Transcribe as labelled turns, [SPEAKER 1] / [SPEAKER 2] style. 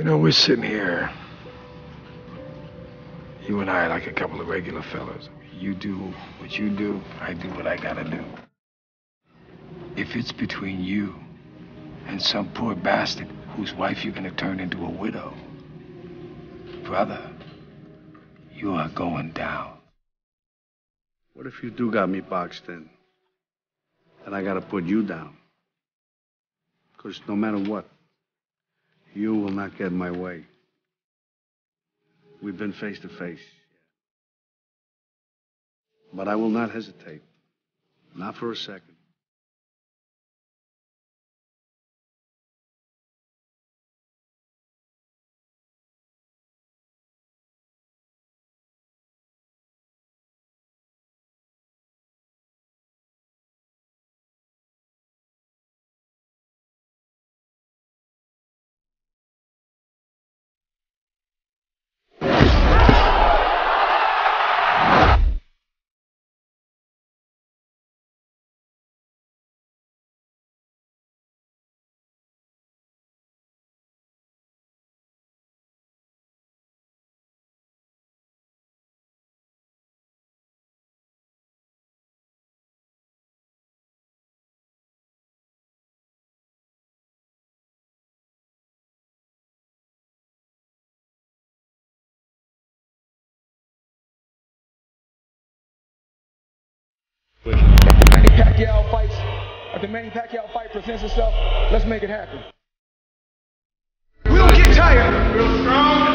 [SPEAKER 1] You know, we're sitting here. You and I like a couple of regular fellas. You do what you do, I do what I gotta do. If it's between you and some poor bastard whose wife you're gonna turn into a widow, brother, you are going down.
[SPEAKER 2] What if you do got me boxed in? And I gotta put you down? Because no matter what, you will not get my way. We've been face to face. But I will not hesitate. Not for a second.
[SPEAKER 3] Manny Pacquiao fights, if the Manny Pacquiao fight presents itself, let's make it happen. We'll get tired. We're strong.